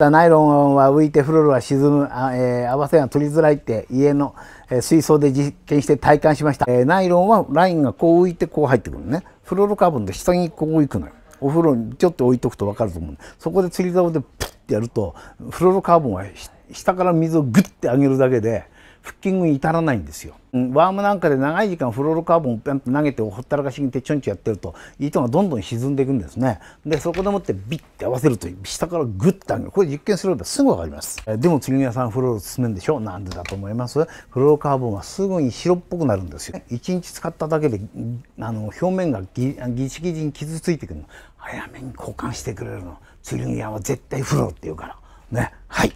ナイロンは浮いてフロルは沈む、えー、合わせが取りづらいって家の、えー、水槽で実験して体感しました、えー、ナイロンはラインがこう浮いてこう入ってくるね。フロールカーボンで下にこう行くのよ。お風呂にちょっと置いとくと分かると思うそこで釣り竿でプッてやるとフロールカーボンは下から水をグッて上げるだけでフッキングに至らないんですよ。ワームなんかで長い時間フロールカーボンをンと投げてほったらかしにてちょんちょやってると糸がどんどん沈んでいくんですね。でそこでもってビッて合わせると下からグッて上げるこれ実験すればすぐ分かります。でも釣り屋さんフロール進めんでしょ？なんでだと思います？フロールカーボンはすぐに白っぽくなるんですよ。1日使っただけであの表面がギギチギチに傷ついてくるの早めに交換してくれるの釣り屋は絶対フローって言うからねはい。